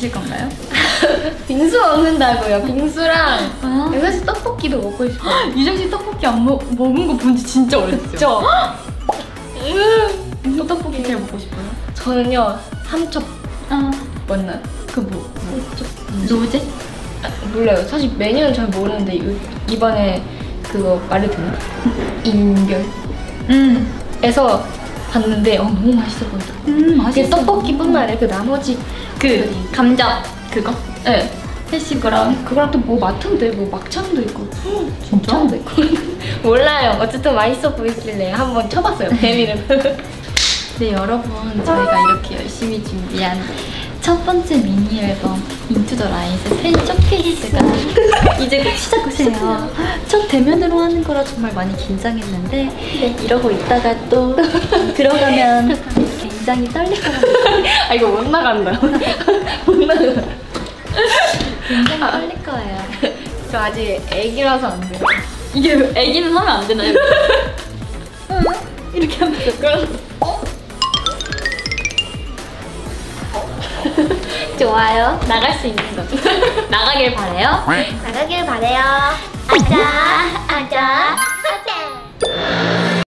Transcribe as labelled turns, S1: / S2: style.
S1: 드실 건가요?
S2: 빙수 먹는다고요. 빙수랑
S1: 아.
S2: 사실 떡볶이도 먹고 싶어요.
S1: 유정 씨 떡볶이 안 먹, 먹은 거 본지 진짜 오래됐죠? 무슨 떡볶이 제일 먹고 싶어요?
S2: 저는요 삼첩
S1: 아,
S2: 맞나요?
S1: 그 뭐, 뭐 로제?
S2: 아, 몰라요. 사실 메뉴는 잘 모르는데 이- 이번에 그거 말해도 되나? 인별에서
S1: 음,
S2: 봤는데 어, 너무 맛있어 보이더라고요.
S1: 음 맛있어.
S2: 떡볶이뿐만 아니라 그 나머지
S1: 그 감자 그거?
S2: 네.
S1: 해시그랑
S2: 그거랑 또 뭐 마트인데 뭐 막창도 있고
S1: 진짜?
S2: 곱창도 있고 몰라요. 어쨌든 맛있어 보이길래 한번 쳐봤어요. 뱀이름.
S1: 네 여러분 저희가 이렇게 열심히 준비한 첫 번째 미니 앨범 Into The Light의 팬 쇼케이스가 이제 곧 시작돼요. 첫 대면으로 하는 거라 정말 많이 긴장했는데 이러고 있다가 또 들어가면 굉장히 떨릴 것 같아요.
S2: 아 이거 못 나간다. 못 나가.
S1: 굉장히 떨릴 거예요.
S2: 저 아직 애기라서 안 돼요.
S1: 이게 애기는 하면 안 되나요? 이렇게 하면
S2: 그럼
S1: 좋아요. 나갈 수 있는 거. 나가길 바래요.
S2: 나가길 바래요. 아자 아자 아자.